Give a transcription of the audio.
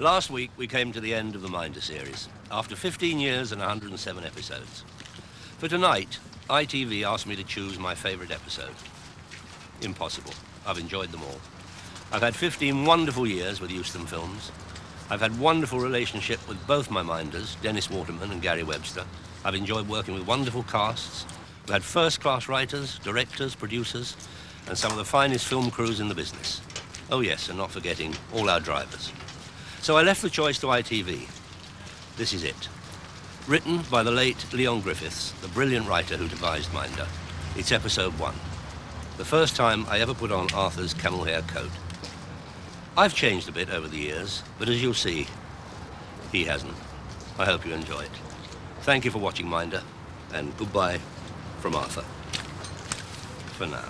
Last week, we came to the end of the Minder series, after 15 years and 107 episodes. For tonight, ITV asked me to choose my favorite episode. Impossible. I've enjoyed them all. I've had 15 wonderful years with Euston Films. I've had wonderful relationship with both my minders, Dennis Waterman and Gary Webster. I've enjoyed working with wonderful casts. We've had first-class writers, directors, producers, and some of the finest film crews in the business. Oh yes, and not forgetting all our drivers. So I left the choice to ITV. This is it. Written by the late Leon Griffiths, the brilliant writer who devised Minder. It's episode one. The first time I ever put on Arthur's camel hair coat. I've changed a bit over the years, but as you'll see, he hasn't. I hope you enjoy it. Thank you for watching Minder, and goodbye from Arthur. For now.